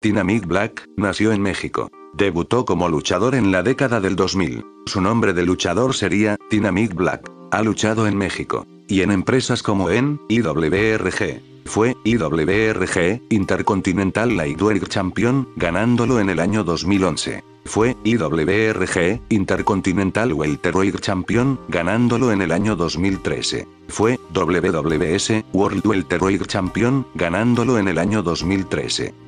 Dynamic Black, nació en México. Debutó como luchador en la década del 2000. Su nombre de luchador sería, Dynamic Black. Ha luchado en México. Y en empresas como en, IWRG. Fue, IWRG, Intercontinental Lightweight Champion, ganándolo en el año 2011. Fue, IWRG, Intercontinental Welterweight Champion, ganándolo en el año 2013. Fue, WWS, World Welterweight Champion, ganándolo en el año 2013.